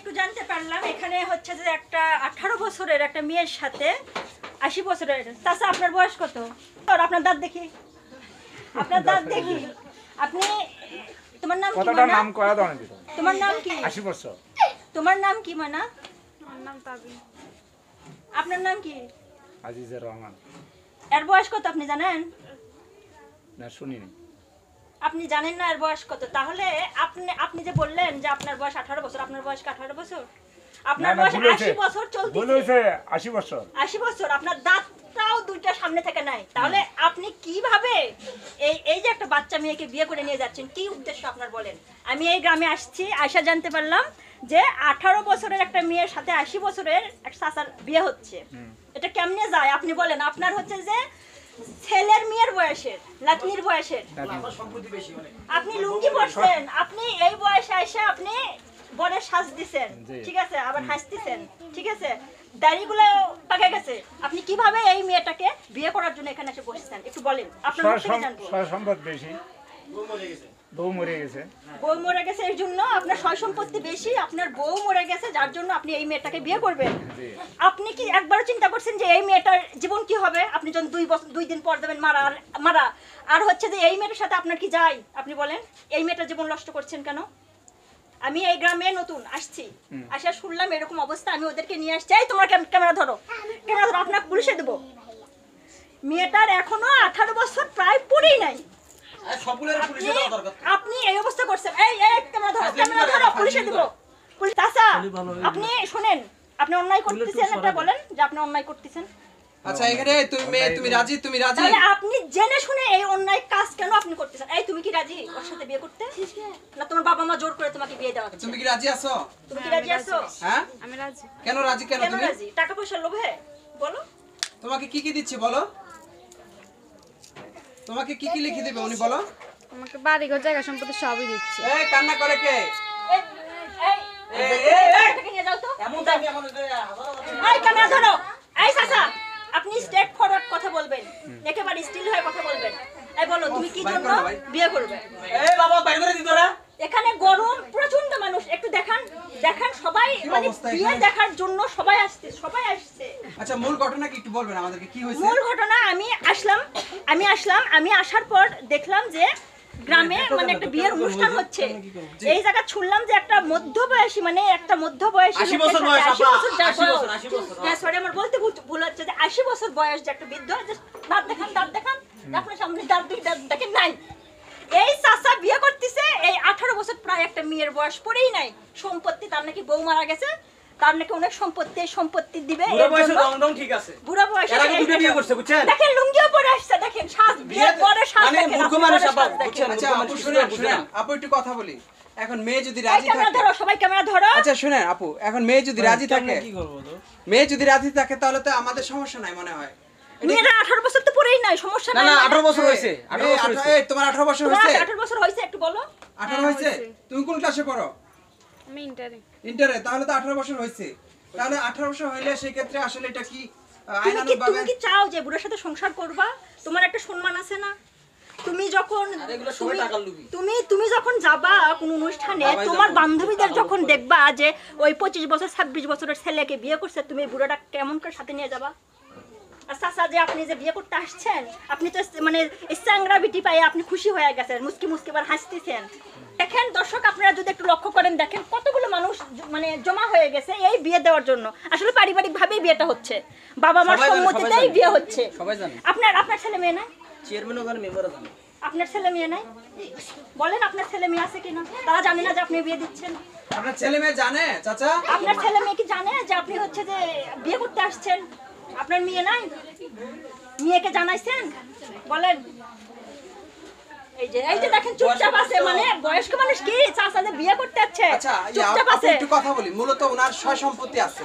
একটু জানতে পারলাম এখানে হচ্ছে যে একটা আঠারো বছরের একটা মেয়ের সাথে আশি বছরের। চাচা আপনার বয়স কত? আর আপনার দাঁত দেখি। আপনার দাঁত দেখি। আপনি তোমার নাম কি কতটা মানা? নাম করা দাও তোমার নাম কি? বছর। তোমার নাম কি মানা আমার নাম তাবিন। আপনার নাম কি? আজিজুর রহমান। এর বয়স কত আপনি জানেন? না শুনিনি। আপনি জানেন না এর বয়স কত। তাহলে আপনি আপনি যে বললেন যে আপনার বয়স আঠারো বছর আপনার বয়স আঠারো বছর? আপনার বয়স আশি বছর চলছে আশি বছর। আশি বছর আপনার দাঁতটাও দুইটা সামনে থেকে নাই। তাহলে আপনি কীভাবে এই এই যে একটা বাচ্চা মেয়েকে বিয়ে করে নিয়ে যাচ্ছেন কি উদ্দেশ্য আপনার বলেন? আমি এই গ্রামে আসছি আয়সা জানতে পারলাম যে আঠারো বছরের একটা মেয়ের সাথে আশি বছরের এক চাচার বিয়ে হচ্ছে। এটা কেমনে যায়? আপনি বলেন আপনার হচ্ছে যে ছেলের মেয়ের বয়সের লাতনির বয়সের। আপনি লুঙ্গি পরছেন আপনি এই বয়সে এসে আপনি বনের শ্বাস দিছেন ঠিক আছে? আবার হাসতেছেন ঠিক আছে? দাড়িগুলো পাকে গেছে। আপনি কীভাবে এই মেয়েটাকে বিয়ে করার জন্য এখানে এসে বসেছেন? একটু বলেন। আপনার সম্পদ বেশি। বউ মরে গেছে। বউ মরে গেছে এই জন্য আপনার সয় সম্পত্তি বেশি আপনার বউ মরে গেছে যার জন্য আপনি এই মেয়েটাকে বিয়ে করবেন। আপনি কি একবার চিন্তা করছেন যে এই মেয়েটার জীবন কি হবে? আপনি যখন দুই বছর দুই দিন পর দেবেন মারা আর- মারা আর হচ্ছে যে এই মেয়েটার সাথে আপনার কি যায়? আপনি বলেন এই মেয়েটার জীবন নষ্ট করছেন কেন? আমি এই গ্রামে নতুন আসছি। আসা শুনলাম এরকম অবস্থা আমি ওদেরকে নিয়ে আসছি। এই তোমার ক্যামেরা ধরো। ক্যামেরা ধরো আপনার পুলিশে দেবো। মেয়েটার এখনও আঠারো বছর প্রায় পুরেই নাই। আপনি পুলিশে দেওয়া দরকার আপনি এই অবস্থা করছেন। এই এই ক্যামেরা ধরো ক্যামেরা ধরো পুলিশে দেবো। পুলিশ চাচা আপনি শুনেন আপনি অন্যায় করতেছেন এটা বলেন যে আপনি অন্যায় করতেছেন। আচ্ছা এখানে তুমি মেয়ে তুমি রাজি তুমি রাজি। তাহলে আপনি জেনে শুনে এই অন্যায় কাজ কেন আপনি করতেছেন? এই তুমি কি রাজি ওর সাথে বিয়ে করতে? না তোমার বাবা মা জোর করে তোমাকে বিয়ে দেওয়া তুমি কি রাজি আছো? তুমি কি রাজি আছো? হ্যাঁ? আমি রাজি। কেন রাজি কেন তুমি? রাজি? টাকা পয়সার লোভে? বলো। তোমাকে কি কি দিচ্ছে বলো? তোমাকে কি কি লিখে দেবে উনি বলো? আমাকে বাড়ি ঘর জায়গা সম্পত্তি সবই দিচ্ছে। এই কান্না করে কে? এই এই এই, এই, এই। থেকে নিয়ে যাও তো। এমন টাইম এখন এই ক্যামেরা ধরো। এই আপনি স্ট্রেট ফরওয়ার্ড কথা বলবেন। একেবারে স্টিল হয়ে কথা বলবেন। এই বলো তুমি কি জন্য করো বিয়ে করবে? এই বাবা বাইরে করে এখানে গরম প্রচণ্ড মানুষ। একটু দেখান দেখান সবাই মানে বিয়ে দেখার জন্য সবাই আসছে সবাই আসছে। আচ্ছা মূল ঘটনা কি একটু বলবেন আমাদেরকে কি হয়েছে? মূল ঘটনা আমি আসলাম আমি আসলাম আমি আসার পর দেখলাম যে গ্রামে মানে একটা বিয়ের অনুষ্ঠান হচ্ছে। এই জায়গা শুনলাম যে একটা মধ্যবয়সী মানে একটা মধ্যবয়সী 80 বছর বয়স, 80 বছর 80 বছর, বয়স। 80 বছর, হ্যাঁ সরি আমার বলতে ভুল- ভুল হচ্ছে যে আশি বছর বয়স যে একটা বৃদ্ধ দাঁত দেখান দাঁত দেখান। আপনার সামনে দাঁত দুই দাঁত দেখেন নাই। এই চাচা বিয়ে করতেছে এই আঠারো বছর প্রায় একটা মেয়ের বয়স পরেই নাই। সম্পত্তি তার নাকি বউ মারা গেছে তার নাকি অনেক সম্পত্তি সম্পত্তি দিবে ঠিক আছে। বুড়া বয়সে বিয়ে করছে, বুঝছেন? দেখেন লুঙ্গিও পরে আসছে দেখেন সাজ বিয়ের পরে সাজ দেখেন আপু একটু কথা বলি। এখন মেয়ে যদি রাজি থাকে ধরো সবাই ক্যামেরা ধরো। আচ্ছা শুনেন আপু এখন মেয়ে যদি রাজি থাকে মেয়ে যদি রাজি থাকে তাহলে তো আমাদের সমস্যা নাই মনে হয়। মেয়েরা আঠারো বছর নাই সমস্যা নাই না 18 বছর হয়েছে 18 বছর হয়েছে। এই, তোমার আঠারো বছর তোমার হয়েছে? আঠারো বছর হয়েছে একটু বলো। আঠারো হ্যাঁ, হয়েছে। হয়েছে। তুমি কোন ক্লাসে পড়ো? আমি ইন্টারে ইন্টারে তাহলে তো আঠারো বছর হয়েছে। তাহলে আঠারো বছর হইলে সেই ক্ষেত্রে আসলে এটা কি তুমি কি চাও যে বুড়ার সাথে সংসার করবা? তোমার একটা সম্মান আছে না? তুমি যখন তুমি- তুমি তুমি যখন যাবা কোন অনুষ্ঠানে তোমার বান্ধবীদের যখন দেখবা যে ওই পঁচিশ বছর ছাব্বিশ বছরের ছেলেকে বিয়ে করছে তুমি এই বুড়াটা কেমন করে সাথে নিয়ে যাবা? আর চাচা যে আপনি যে বিয়ে করতে আসছেন আপনি তো মানে বিটি আপনি খুশি হয়ে গেছেন মুসকি মুসকি এবার হাসতেছেন। দেখেন দর্শক আপনারা যদি একটু লক্ষ্য করেন দেখেন কতগুলো মানুষ মানে জমা হয়ে গেছে এই বিয়ে দেওয়ার জন্য। আসলে পারিবারিক ভাবেই বিয়েটা হচ্ছে। বাবা মার সম্মতিতেই বিয়ে হচ্ছে। আপনার আপনার ছেলে মেয়ে জানে আপনার ছেলে মেয়ে নাই? বলেন আপনার ছেলে মেয়ে আছে কিনা? তারা জানে না যে আপনি বিয়ে দিচ্ছেন। আপনার ছেলে মেয়ে জানে চাচা? আপনার ছেলে মেয়ে কি জানে যে আপনি হচ্ছে যে বিয়ে করতে আসছেন? আপনার মেয়ে নাই? মেয়েকে জানাইছেন? বলেন। এই যে এই যে দেখেন চুপচাপ আছে মানে বয়স্ক মানুষ কি? চাচাদের বিয়ে করতে যাচ্ছে। আচ্ছা চুপচাপ আছে। একটু কথা বলি মূলত ওনার সয় সম্পত্তি আছে।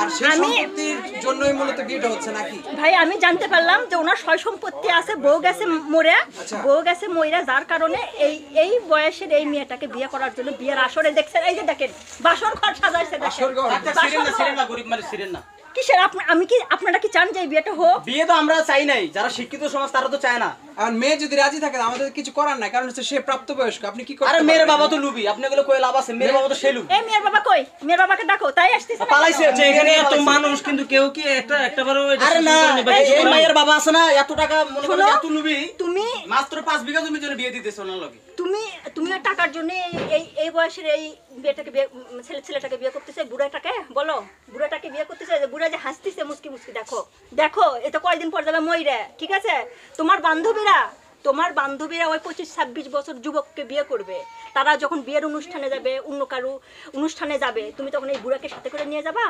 আর সেই আমি- সম্পত্তির জন্যই মূলত বিয়েটা হচ্ছে নাকি? ভাই আমি জানতে পারলাম যে ওনার সয় সম্পত্তি আছে বউ গেছে মরে। আচ্ছা। বউ গেছে মরে যার কারণে এই এই বয়সের এই মেয়েটাকে বিয়ে করার জন্য বিয়ের আসরে দেখছেন। এই যে দেখেন বাসর ঘর সাজাইছে দেখেন। আসর ঘর? ডাক্তার বাসর ঘর। সিরেন না গরিব মানুষ সিরেন না কিসের? আমি কি আপনারা কি চান যে বিয়েটা হোক? বিয়ে তো আমরা চাই নাই। যারা শিক্ষিত সমাজ তারা তো চায় না। এখন মেয়ে যদি রাজি থাকে আমাদের কিছু করার নাই কারণ হচ্ছে সে প্রাপ্তবয়স্ক। আপনি কি করতে আরে মেয়ের বাবা তো লুবি। আপনি এগুলো কই লাভ আছে। মেয়ের বাবা তো সে লুবি। এই মেয়ের বাবা কই? মেয়ের বাবাকে ডাকো তাই আসতেছে পালাইছে? আচ্ছা, এখানে এত মানুষ কিন্তু কেউ কি একটা একটা বারও আরে না এই মায়ের বাবা আছে না এত টাকা মনে করেন শোনো, এত লুবি। তুমি মাত্র পাঁচ বিঘা জমির জন্য বিয়ে দিতেছে ওনার লগে। তুমি তুমি ওই টাকার জন্য এই- এই বয়সের এই উম, ছেলে ছেলেটাকে বিয়ে করতেছে বুড়াটাকে? বলো বুড়াটাকে বিয়ে করতেছে যে বুড়া যে হাসতেছে মুসকি মুসকি দেখো। দেখো এ তো কয়দিন পর যাবে মইরে ঠিক আছে? তোমার বান্ধবীরা তোমার বান্ধবীরা ওই পঁচিশ ছাব্বিশ বছর যুবককে বিয়ে করবে। তারা যখন বিয়ের অনুষ্ঠানে যাবে অন্য কারও অনুষ্ঠানে যাবে তুমি তখন এই বুড়াকে সাথে করে নিয়ে যাবা?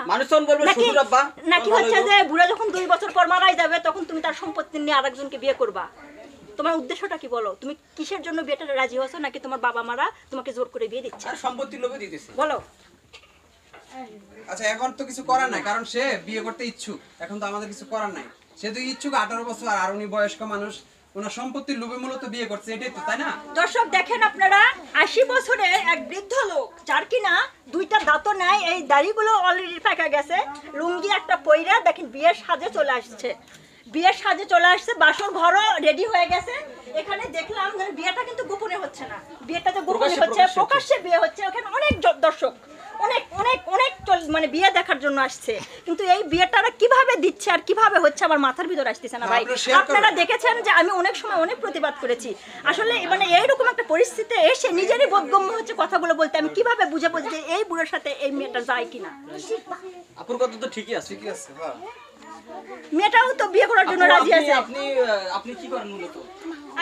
নাকি হচ্ছে যে বুড়া যখন দুই বছর পর মারাই যাবে তখন তুমি তার সম্পত্তি নিয়ে আরেকজনকে বিয়ে করবা? তোমার উদ্দেশ্যটা কি বলো? তুমি কিসের জন্য বিয়েটা রাজি হয়েছো নাকি তোমার বাবা মারা তোমাকে জোর করে বিয়ে দিচ্ছে? আর সম্পত্তির লোভে দিতেছে। বলো। আচ্ছা এখন তো কিছু করার নাই কারণ সে বিয়ে করতে ইচ্ছুক। এখন তো আমাদের কিছু করার নাই। সে তো ইচ্ছুক আঠারো বছর আর উনি বয়স্ক মানুষ। ওনার সম্পত্তির লোভে মূলত বিয়ে করছে এটাই তো তাই না? দর্শক দেখেন আপনারা আশি বছরের এক বৃদ্ধ লোক যার কিনা দুইটা দাঁতও নাই এই দাড়িগুলো অলরেডি গেছে লুঙ্গি একটা পইরা দেখেন বিয়ের সাজে চলে আসছে। বিয়ের সাজে চলে আসছে বাসর ঘরও রেডি হয়ে গেছে। এখানে দেখলাম বিয়েটা কিন্তু গোপনে হচ্ছে না। বিয়েটা যে গোপনে হচ্ছে প্রকাশ্যে বিয়ে হচ্ছে ওখানে অনেক দর্শক অনেক অনেক অনেক মানে বিয়ে দেখার জন্য আসছে। কিন্তু এই বিয়েটা কীভাবে দিচ্ছে আর কীভাবে হচ্ছে আমার মাথার ভিতর আসতেছে না ভাই? আপনারা। আপনারা দেখেছেন যে আমি অনেক সময় অনেক প্রতিবাদ করেছি। আসলে মানে এইরকম একটা পরিস্থিতি এসে নিজেরই বোধগম্য হচ্ছে কথাগুলো বলতে আমি কীভাবে বুঝে বলছি এই বুড়োর সাথে এই মেয়েটা যায় কিনা? আপুর কথা তো ঠিকই আছে। ঠিক আছে হ্যাঁ মেয়েটাও তো বিয়ে করার জন্য রাজি আছে। আপনি আপনি কি করেন মূলত?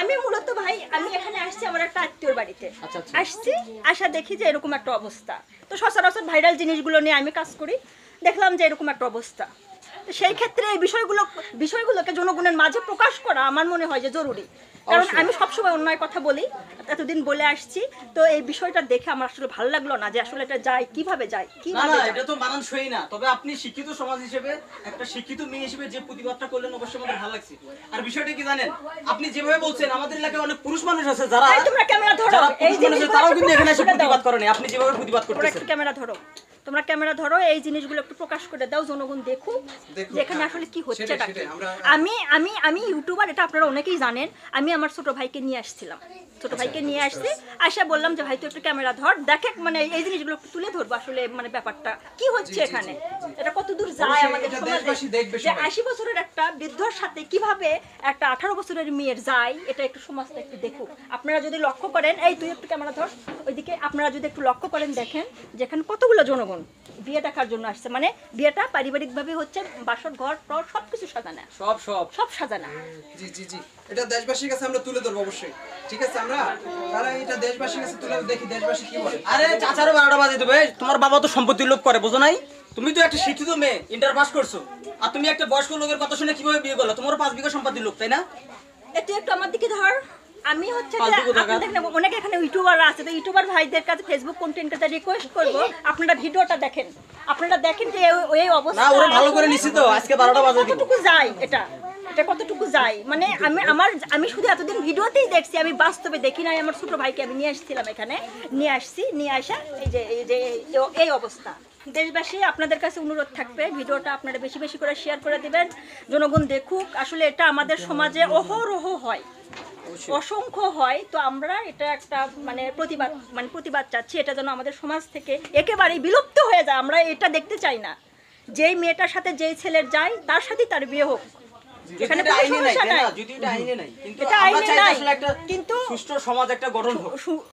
আমি মূলত ভাই আমি এখানে আসছি আমার একটা আত্মীয়র বাড়িতে। আচ্ছা, আচ্ছা। আসছি আসা দেখি যে এরকম একটা অবস্থা। তো সচরাচর ভাইরাল জিনিসগুলো নিয়ে আমি কাজ করি দেখলাম যে এরকম একটা অবস্থা। সেই ক্ষেত্রে এই বিষয়গুলো বিষয়গুলোকে জনগণের মাঝে প্রকাশ করা আমার মনে হয় যে জরুরি। কারণ আমি সবসময় অন্যায় কথা বলি এতদিন বলে আসছি। তো এই বিষয়টা দেখে আমার আসলে ভালো লাগল না যে আসলে এটা যায় কীভাবে যায় কীভাবে না এটা তো মানানসই না। তবে আপনি শিক্ষিত সমাজ হিসেবে একটা শিক্ষিত মেয়ে হিসেবে যে প্রতিবাদটা করলেন অবশ্যই আমাদের ভালো লাগছে। আর বিষয়টা কি জানেন? আপনি যেভাবে বলছেন আমাদের এলাকায় অনেক পুরুষ মানুষ আছে যারা তোমরা ক্যামেরা ধরো। এই জিনিসগুলো তারাও কিন্তু এখানে এসে প্রতিবাদ করেনি। আপনি যেভাবে প্রতিবাদ করতেছেন। ক্যামেরা ধরো। তোমরা ক্যামেরা ধরো এই জিনিসগুলো একটু প্রকাশ করে দাও জনগণ দেখুক যেখানে যে এখানে হ্যাঁ। আসলে কি হচ্ছে আমি আমি আমি ইউটিউবার এটা আপনারা অনেকেই জানেন আমি আমার ছোট ভাইকে নিয়ে আসছিলাম ছোট আচ্ছা, ভাইকে নিয়ে আসছি। আসা বললাম যে ভাই তুই একটু ক্যামেরা ধর দেখে মানে এই জিনিসগুলো একটু তুলে ধরবো আসলে মানে ব্যাপারটা। কি হচ্ছে এখানে? এটা কত দূর যায় আমাদের সমাজে? যে আশি বছরের একটা বৃদ্ধর সাথে কীভাবে একটা আঠারো বছরের মেয়ের যায় এটা একটু সমাজটা একটু দেখুক। আপনারা যদি লক্ষ্য করেন এই তুই একটু ক্যামেরা ধর ওইদিকে আপনারা যদি একটু লক্ষ্য করেন দেখেন যেখানে কতগুলো জনগণ। বিয়ে দেখার জন্য আসছে। মানে বিয়েটা পারিবারিকভাবে হচ্ছে বাসর ঘর টর সব কিছু সাজানো। সব সব। সব সাজানো। জি জি জি। এটা দেশবাসীর কাছে আমরা তুলে ধরবো অবশ্যই। ঠিক আছে আমরা তাহলে এটা দেশবাসীর কাছে তুলে দেখি দেশবাসী কি বলে। আরে চাচারও বারোটা বাজে দেবে তোমার বাবা তো সম্পত্তি লোভ করে বোঝো নাই? তুমি তো একটা শিক্ষিত মেয়ে ইন্টার পাস করছ। আর তুমি একটা বয়স্ক লোকের কথা শুনে কীভাবে বিয়ে করল? তোমার পাঁচ বিঘা সম্পত্তি লোভ তাই না? একটু একটু আমার দিকে ধর। আমি হচ্ছে অনেক এখানে ইউটিউবার আছে তো ইউটিউবার ভাইদের কাছে ফেসবুক কন্টেন্ট কাছে রিকোয়েস্ট করব আপনারা ভিডিওটা দেখেন। আপনারা দেখেন যে এই- অবস্থা। ভালো করে নিছি আজকে বারোটা বাজে কতটুকু যায় এটা? এটা কতটুকু যায়? মানে আমি আমার আমি শুধু এতদিন ভিডিওতেই দেখছি আমি বাস্তবে দেখি নাই। আমার ছোট ভাইকে আমি নিয়ে আসছিলাম এখানে নিয়ে আসছি নিয়ে আসা এই যে এই যে এই অবস্থা। দেশবাসী আপনাদের কাছে অনুরোধ থাকবে ভিডিওটা আপনারা বেশি বেশি করে শেয়ার করে দিবেন জনগণ দেখুক। আসলে এটা আমাদের সমাজে অহরহ হয়। অসংখ্য হয় তো আমরা এটা একটা মানে প্রতিবাদ মানে প্রতিবাদ চাচ্ছি এটা যেন আমাদের সমাজ থেকে একেবারেই বিলুপ্ত হয়ে যায় আমরা এটা দেখতে চাই না। যেই মেয়েটার সাথে যেই ছেলের যায় তার সাথেই তার বিয়ে হোক। এখানে কোনো সমস্যা নাই। কিন্তু সুষ্ঠু সমাজ একটা গঠন হোক।